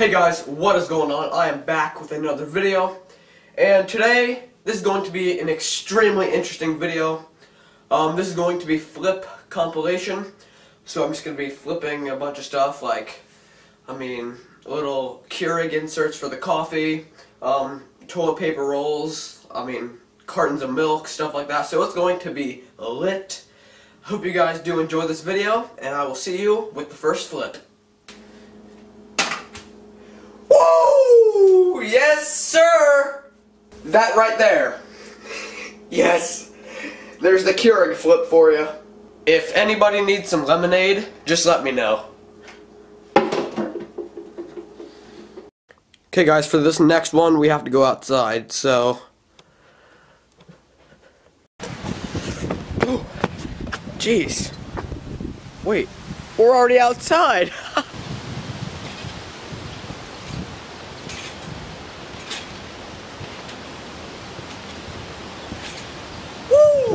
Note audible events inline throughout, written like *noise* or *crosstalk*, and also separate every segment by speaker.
Speaker 1: Hey guys, what is going on? I am back with another video, and today this is going to be an extremely interesting video. Um, this is going to be flip compilation, so I'm just going to be flipping a bunch of stuff like, I mean, little Keurig inserts for the coffee, um, toilet paper rolls, I mean, cartons of milk, stuff like that. So it's going to be lit. Hope you guys do enjoy this video, and I will see you with the first flip. Woo! Yes, sir! That right there. Yes. There's the Keurig flip for you. If anybody needs some lemonade, just let me know. Okay guys, for this next one we have to go outside, so... *gasps* Jeez. Wait, we're already outside! *laughs*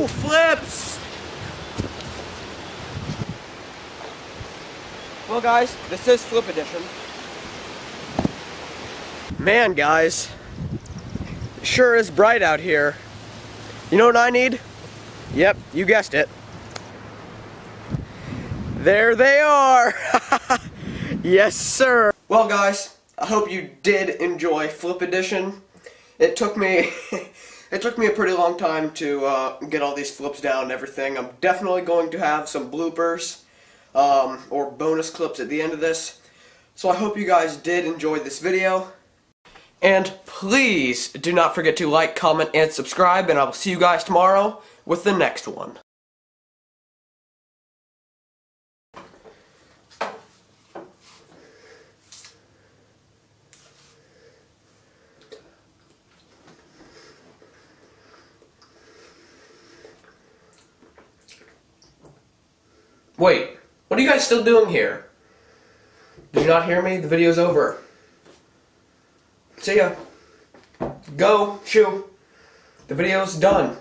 Speaker 1: Woo! Flips! Well guys, this is Flip Edition. Man, guys, it sure is bright out here. You know what I need? Yep, you guessed it. There they are! *laughs* yes, sir! Well, guys, I hope you did enjoy Flip Edition. It took me... *laughs* it took me a pretty long time to uh, get all these flips down and everything. I'm definitely going to have some bloopers um, or bonus clips at the end of this. So I hope you guys did enjoy this video. And please do not forget to like, comment, and subscribe, and I will see you guys tomorrow with the next one. Wait, what are you guys still doing here? Did you not hear me? The video's over. See ya. Go, shoo. The video's done.